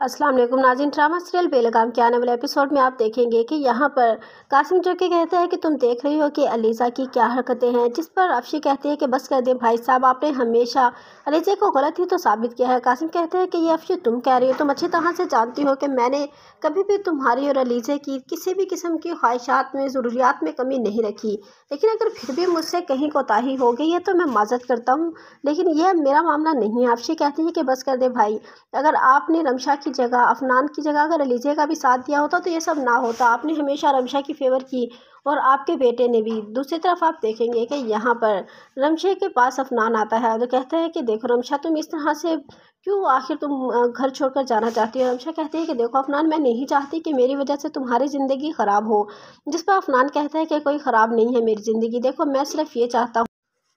अस्सलाम वालेकुम। नाजिन drama serial बेलगाम के आने वाले एपिसोड में आप देखेंगे कि यहाँ पर कासिम जो कि कहते हैं कि तुम देख रही हो कि अलीज़ा की क्या हरकतें हैं, जिस पर अफशी कहती है कि बस कर दें, भाई साहब, आपने हमेशा अलीज़ा को गलत ही तो साबित किया है। कासिम कहते हैं कि, ये अफशी, तुम कह रही हो, तुम अच्छी तरह से जानती हो कि मैंने कभी भी तुम्हारी और अलीज़ा की किसी भी किस्म की ख्वाहिशात में, ज़रूरियात में कमी नहीं रखी। लेकिन अगर फिर भी मुझसे कहीं कोताही हो गई है तो मैं माजत करता हूँ। लेकिन यह मेरा मामला नहीं है। अफशी कहती है कि बस कर दे, भाई, अगर आपने रमशा की जगह, अफनान की जगह अगर अलीजे का भी साथ दिया होता तो ये सब ना होता। आपने हमेशा रमशा की फेवर की और आपके बेटे ने भी। दूसरी तरफ़ आप देखेंगे कि यहाँ पर रमशे के पास अफनान आता है तो कहते हैं कि, देखो रमशा, तुम इस तरह से क्यों आखिर तुम घर छोड़कर जाना चाहती हो? रमशा कहते हैं कि, देखो अफनान, मैं नहीं चाहती कि मेरी वजह से तुम्हारी ज़िंदगी ख़राब हो। जिस पर अफनान कहता है कि, कोई ख़राब नहीं है मेरी ज़िंदगी। देखो, मैं सिर्फ़ ये चाहता हूँ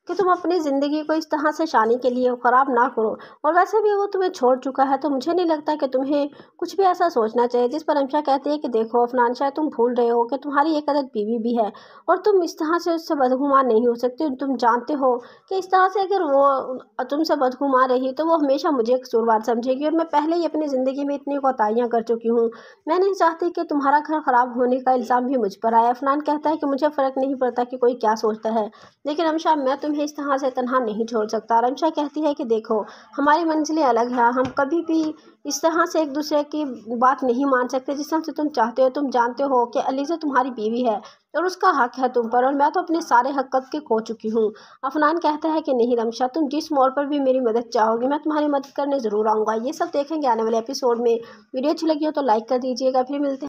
कि तुम अपनी ज़िंदगी को इस तरह से शानी के लिए ख़राब ना करो। और वैसे भी वो तुम्हें छोड़ चुका है तो मुझे नहीं लगता कि तुम्हें कुछ भी ऐसा सोचना चाहिए जिस पर अमशा कहती है कि देखो अफनान शायद तुम भूल रहे हो कि तुम्हारी एक अदद बीवी भी है और तुम इस तरह से उससे बदगुमान नहीं हो सकते। तुम जानते हो कि इस तरह से अगर वो तुमसे बदगुमान रही तो वो हमेशा मुझे कसूरवार समझेगी और मैं पहले ही अपनी ज़िंदगी में इतनी कोताहियाँ कर चुकी हूँ। मैं नहीं चाहती कि तुम्हारा घर ख़राब होने का इल्ज़ाम भी मुझ पर आए। अफनान कहता है कि मुझे फ़र्क नहीं पड़ता कि कोई क्या सोचता है, लेकिन अमशा मैं तुम तुम्हें इस तरह से तनहा नहीं छोड़ सकता। रमशा कहती है कि देखो, हमारी मंजिलें अलग हैं, हम कभी भी इस तरह से एक दूसरे की बात नहीं मान सकते जिस तरह से तुम चाहते हो। तुम जानते हो कि अलीज़ा तुम्हारी बीवी है और उसका हक है तुम पर और मैं तो अपने सारे हक के खो चुकी हूँ। अफनान कहता है कि नहीं रमशा, तुम जिस मोड़ पर भी मेरी मदद चाहोगी, मैं तुम्हारी मदद करने ज़रूर आऊँगा। ये सब देखेंगे आने वाले एपिसोड में। वीडियो अच्छी लगी हो तो लाइक कर दीजिएगा, फिर मिलते हैं।